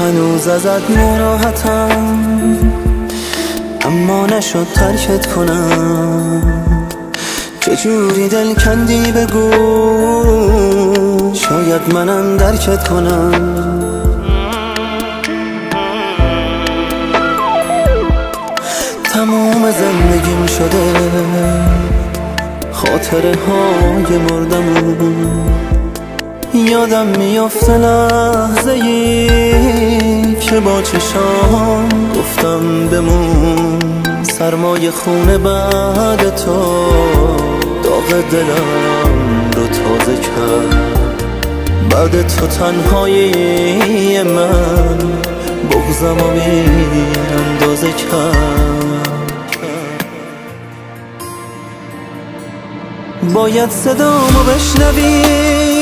هنوز ازت ناراحتم. اما نشد ترکت کنم. چجوری دل کندی بگو. شاید منم درکت کنم. تموم زندگیم شده. خاطره های مردمون. یادم میافته لحظه ای که با چشام گفتم بمون. سرمای خونه بعد تو داغ دلم رو تازه کرد. بعد تو تنهایی من بغزم و اندازه کرد. باید صدامو بشنوی.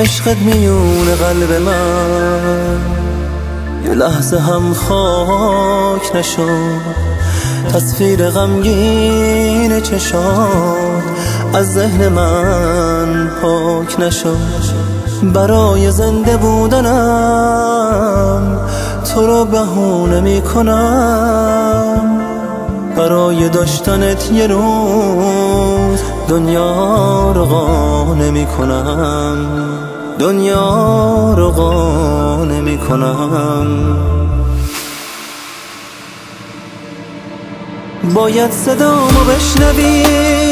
عشقت میون قلب من. یه لحظه هم خاک نشد تصویر غمگین چشات از ذهن من پاک نشد برای زنده بودنم تو رو بهونه می‌کنم. برای داشتنت یه روز دنیا رو قانه می‌کنم. دنیا رو قانه می‌کنم. باید صدامو بشنوی.